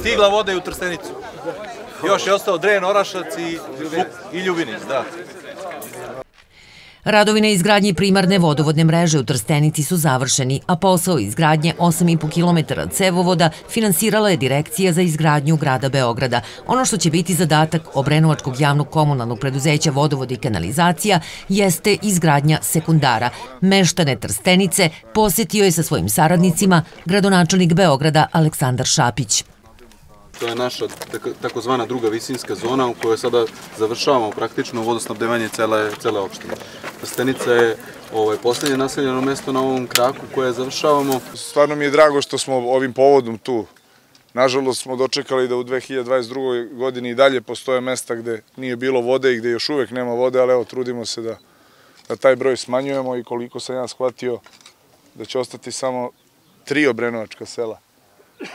Stigla voda i u Trstenicu. Još je ostao Dren, Orašac i, i Ljubinic, da. Radovi na izgradnji primarne vodovodne mreže u Trstenici su završeni, a posao izgradnje 8,5 km cevovoda finansirala je Direkcija za izgradnju grada Beograda. Ono što će biti zadatak Obrenovačkog javnog komunalnog preduzeća vodovod i kanalizacija jeste izgradnja sekundara. Meštane Trstenice posetio je sa svojim saradnicima gradonačelnik Beograda Aleksandar Šapić. To je naša takozvana druga visinska zona u kojoj sada završavamo praktično vodosnabdevanje cele, cele opštine. Stenica je ovaj, poslednje naseljeno mesto na ovom kraku koje završavamo. Stvarno mi je drago što smo ovim povodom tu. Nažalost smo dočekali da u 2022. godini i dalje postoje mesta gde nije bilo vode i gde još uvek nema vode, ali evo trudimo se da, da taj broj smanjujemo i koliko sam ja shvatio da će ostati samo tri obrenovačka sela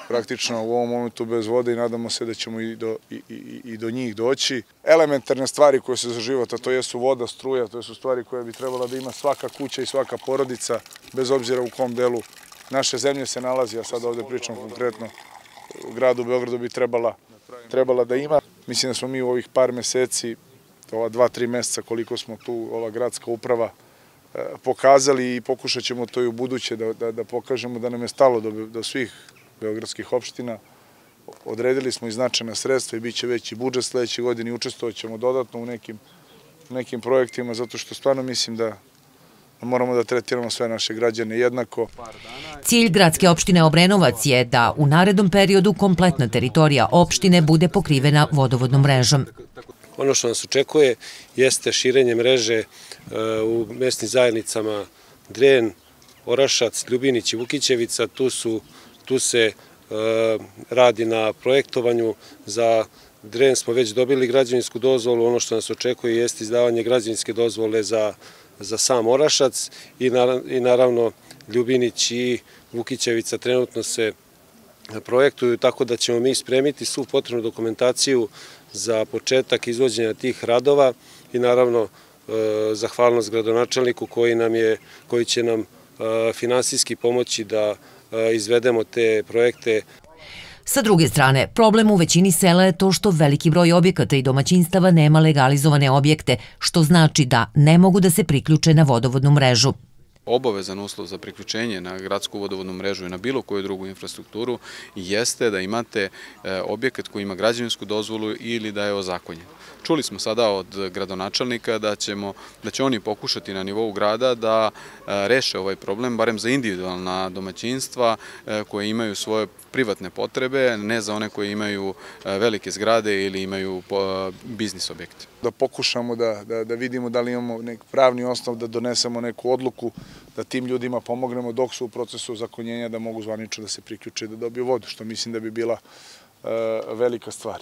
praktično u ovom momentu bez vode i nadamo se da ćemo i do, i, do njih doći. Elementarne stvari koje se za život, a to jesu voda, struja, to su stvari koje bi trebala da ima svaka kuća i svaka porodica, bez obzira u kom delu naše zemlje se nalazi, a sad ovde pričam konkretno, gradu Beogradu bi trebala, trebala da ima. Mislim da smo mi u ovih par meseci, ova dva, tri meseca koliko smo tu, ova gradska uprava, e, pokazali i pokušat ćemo to i u buduće da, da, da pokažemo da nam je stalo do, do svih beogradskih opština. Odredili smo i značajna sredstva i bit će veći budžet sledeće godine i učestvovat ćemo dodatno u nekim, nekim projektima, zato što stvarno mislim da moramo da tretiramo sve naše građane jednako. Cilj gradske opštine Obrenovac je da u narednom periodu kompletna teritorija opštine bude pokrivena vodovodnom mrežom. Ono što nas očekuje jeste širenje mreže e, u mesnim zajednicama Dren, Orašac, Ljubinić i Vukićevica. Tu su Tu se e, radi na projektovanju. Za Dren smo već dobili građevinsku dozvolu, ono što nas očekuje jeste izdavanje građevinske dozvole za, za sam Orašac. I, i naravno Ljubinić i Vukićevica trenutno se projektuju, tako da ćemo mi spremiti svu potrebnu dokumentaciju za početak izvođenja tih radova. I naravno e, zahvalnost gradonačelniku koji, nam je, koji će nam e, finansijski pomoći da izvedemo te projekte. Sa druge strane, problem u većini sela je to što veliki broj objekata i domaćinstava nema legalizovane objekte, što znači da ne mogu da se priključe na vodovodnu mrežu obavezan uslov za priključenje na gradsku vodovodnu mrežu i na bilo koju drugu infrastrukturu jeste da imate e, objekat koji ima građevinsku dozvolu ili da je ozakonjen. Čuli smo sada od gradonačelnika da, ćemo, da će oni pokušati na nivou grada da e, reše ovaj problem, barem za individualna domaćinstva e, koje imaju svoje privatne potrebe, ne za one koje imaju velike zgrade ili imaju biznis objekte. Da pokušamo da, da, da vidimo da li imamo pravni osnov da donesemo neku odluku da tim ljudima pomognemo dok su u procesu zakonjenja da mogu zvanično da se priključe da dobiju vodu, što mislim da bi bila e, velika stvar.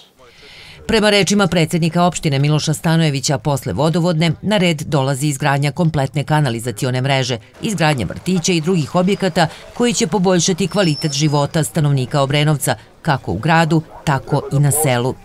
Prema rečima predsednika opštine Miloša Stanojevića, posle vodovodne, na red dolazi izgradnja kompletne kanalizacione mreže, izgradnja vrtića i drugih objekata koji će poboljšati kvalitet života stanovnika Obrenovca, kako u gradu, tako i na selu.